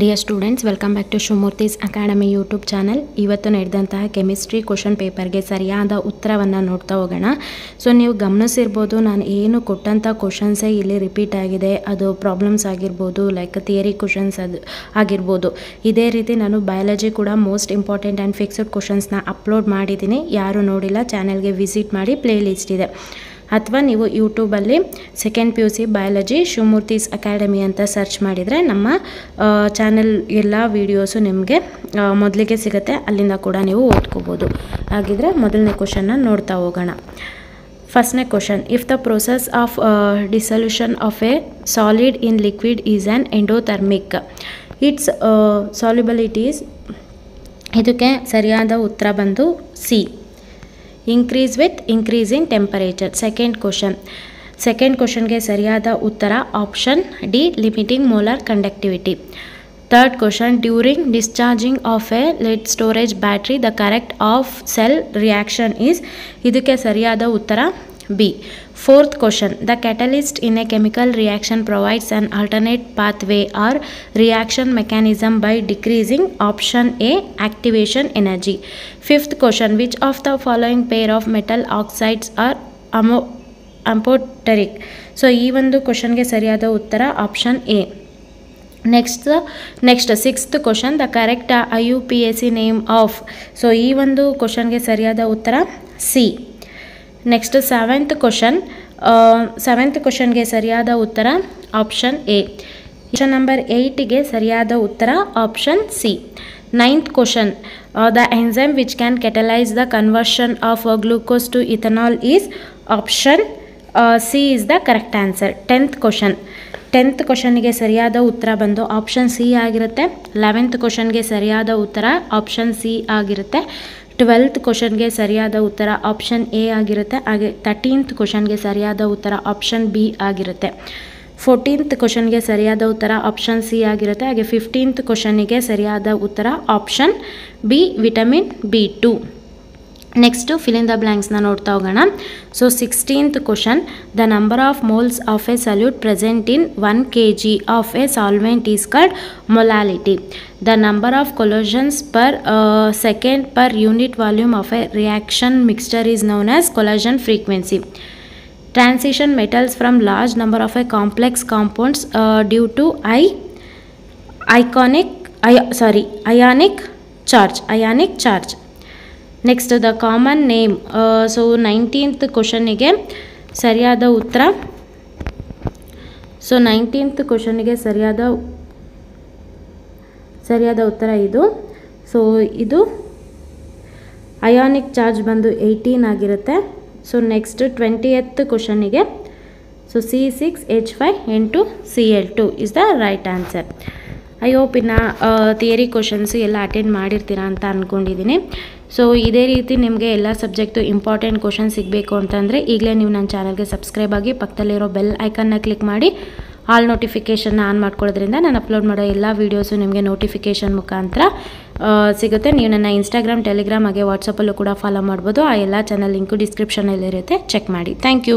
Dear students welcome back to Shivamurthy's Academy YouTube channel ಇವತ್ತು ನಡೆದಂತಹ chemistry question ಪೇಪರ್ಗೆ ಸರಿಯಾದ ಉತ್ತರವನ್ನು ನೋಡ್ತಾ ಹೋಗೋಣ. ಸೊ ನೀವು ಗಮನಿಸಿರ್ಬೋದು, ನಾನು ಏನು ಕೊಟ್ಟಂಥ ಕ್ವಶನ್ಸೇ ಇಲ್ಲಿ ರಿಪೀಟ್ ಆಗಿದೆ. ಅದು ಪ್ರಾಬ್ಲಮ್ಸ್ ಆಗಿರ್ಬೋದು ಲೈಕ್ ಥಿಯರಿ ಕ್ವಶನ್ಸ್ ಅದು ಆಗಿರ್ಬೋದು. ಇದೇ ರೀತಿ ನಾನು ಬಯಾಲಜಿ ಕೂಡ ಮೋಸ್ಟ್ ಇಂಪಾರ್ಟೆಂಟ್ ಆ್ಯಂಡ್ ಫಿಕ್ಸ್ಡ್ ಕ್ವಶನ್ಸ್ನ ಅಪ್ಲೋಡ್ ಮಾಡಿದ್ದೀನಿ. ಯಾರು ನೋಡಿಲ್ಲ ಚಾನೆಲ್ಗೆ ವಿಸಿಟ್ ಮಾಡಿ ಪ್ಲೇ ಲಿಸ್ಟ್ ಇದೆ. ಅಥವಾ ನೀವು ಯೂಟ್ಯೂಬಲ್ಲಿ second P U C biology Shivamurthy's Academy ಅಂತ ಸರ್ಚ್ ಮಾಡಿದರೆ ನಮ್ಮ ಚಾನೆಲ್ ಎಲ್ಲ ವೀಡಿಯೋಸು ನಿಮಗೆ ಮೊದಲಿಗೆ ಸಿಗುತ್ತೆ, ಅಲ್ಲಿಂದ ಕೂಡ ನೀವು ಓದ್ಕೋಬೋದು. ಹಾಗಿದ್ರೆ ಮೊದಲನೇ ಕ್ವಶನ್ನ ನೋಡ್ತಾ ಹೋಗೋಣ. ಫಸ್ಟ್ನೇ question if the process of dissolution of a solid in liquid is an endothermic its solubilities ಇದಕ್ಕೆ ಸರಿಯಾದ ಉತ್ತರ ಬಂದು C increase with increase in temperature second question second ಕ್ವಶನ್ಗೆ ಸರಿಯಾದ ಉತ್ತರ option D limiting molar conductivity third question during discharging of a lead storage battery the correct of cell reaction is ಇದಕ್ಕೆ ಸರಿಯಾದ ಉತ್ತರ B fourth question the catalyst in a chemical reaction provides an alternate pathway or reaction mechanism by decreasing option A activation energy fifth question which of the following pair of metal oxides are ಅಮೋ amphoteric so ಈ ಒಂದು ಕ್ವಶನ್ಗೆ ಸರಿಯಾದ ಉತ್ತರ option A next next sixth question the correct I U P S C name of so ಈ ಒಂದು ಕ್ವಶನ್ಗೆ ಸರಿಯಾದ ಉತ್ತರ C next seventh question seventh ಕ್ವಶನ್ಗೆ ಸರಿಯಾದ ಉತ್ತರ ಆಪ್ಷನ್ ಎ ಕ್ವಶನ್ ನಂಬರ್ ಏಯ್ಟಿಗೆ ಸರಿಯಾದ ಉತ್ತರ option C ninth question the enzyme which can catalyse the conversion of glucose to ethanol is option C is the correct answer tenth question tenth ಕ್ವಶನ್ಗೆ ಸರಿಯಾದ ಉತ್ತರ ಬಂದು ಆಪ್ಷನ್ ಸಿ ಆಗಿರುತ್ತೆ. Eleventh ಕ್ವಶನ್ಗೆ ಸರಿಯಾದ ಉತ್ತರ ಆಪ್ಷನ್ ಸಿ ಆಗಿರುತ್ತೆ. ಟ್ವೆಲ್ತ್ ಕ್ವಶನ್ಗೆ ಸರಿಯಾದ ಉತ್ತರ ಆಪ್ಷನ್ ಎ ಆಗಿರುತ್ತೆ. ಹಾಗೆ ತರ್ಟೀನ್ತ್ ಕ್ವಶನ್ಗೆ ಸರಿಯಾದ ಉತ್ತರ ಆಪ್ಷನ್ ಬಿ ಆಗಿರುತ್ತೆ. ಫೋರ್ಟೀನ್ತ್ ಕ್ವಶನ್ಗೆ ಸರಿಯಾದ ಉತ್ತರ ಆಪ್ಷನ್ ಸಿ ಆಗಿರುತ್ತೆ. ಹಾಗೆ ಫಿಫ್ಟೀನ್ತ್ ಕ್ವಶನಿಗೆ ಸರಿಯಾದ ಉತ್ತರ option B vitamin B two next ಫಿಲಿನ್ the ಬ್ಲ್ಯಾಂಕ್ಸ್ನ ನೋಡ್ತಾ ಹೋಗೋಣ so sixteenth question the number of moles of a solute present in one K G of a solvent is called molality the number of collisions per second per unit volume of a reaction mixture is known as collision frequency transition metals from large number of a complex compounds uh, due to i iconic I, sorry ionic charge ionic charge Next the common name so nineteenth ಕ್ವಶನಿಗೆ ಸರಿಯಾದ ಉತ್ತರ. So nineteenth ಕ್ವಶನಿಗೆ ಸರಿಯಾದ ಸರಿಯಾದ ಉತ್ತರ ಇದು. So ಇದು ionic charge ಬಂದು eighteen ಆಗಿರುತ್ತೆ. ಸೊ ನೆಕ್ಸ್ಟ್ ಟ್ವೆಂಟಿ ಎತ್ ಕ್ವಶನಿಗೆ so C six H five ಎಂಟು C L two is the right answer I hope ಇನ್ನು ಥಿಯರಿ ಕ್ವಶನ್ಸು ಎಲ್ಲ ಅಟೆಂಡ್ ಮಾಡಿರ್ತೀರಾ ಅಂತ ಅಂದ್ಕೊಂಡಿದ್ದೀನಿ ಸೊ ಇದೇ ರೀತಿ ನಿಮಗೆ ಎಲ್ಲ ಸಬ್ಜೆಕ್ಟು ಇಂಪಾರ್ಟೆಂಟ್ ಕ್ವಶನ್ ಸಿಗಬೇಕು ಅಂತಂದರೆ ಈಗಲೇ ನೀವು ನನ್ನ ಚಾನಲ್ಗೆ ಸಬ್ಸ್ಕ್ರೈಬ್ ಆಗಿ ಪಕ್ಕದಲ್ಲಿರೋ ಬೆಲ್ ಐಕನ್ನ ಕ್ಲಿಕ್ ಮಾಡಿ ಆಲ್ ನೋಟಿಫಿಕೇಷನ್ನ ಆನ್ ಮಾಡ್ಕೊಳ್ಳೋದ್ರಿಂದ ನಾನು ಅಪ್ಲೋಡ್ ಮಾಡೋ ಎಲ್ಲ ವೀಡಿಯೋಸು ನಿಮಗೆ ನೋಟಿಫಿಕೇಷನ್ ಮುಖಾಂತರ ಸಿಗುತ್ತೆ. ನೀವು ನನ್ನ ಇನ್ಸ್ಟಾಗ್ರಾಮ್ ಟೆಲಿಗ್ರಾಮ್ ಹಾಗೆ ವಾಟ್ಸಪ್ಪಲ್ಲೂ ಕೂಡ ಫಾಲೋ ಮಾಡ್ಬೋದು. ಆ ಎಲ್ಲ ಚಾನಲ್ ಲಿಂಕು ಡಿಸ್ಕ್ರಿಪ್ಷನಲ್ಲಿರುತ್ತೆ ಚೆಕ್ ಮಾಡಿ. Thank you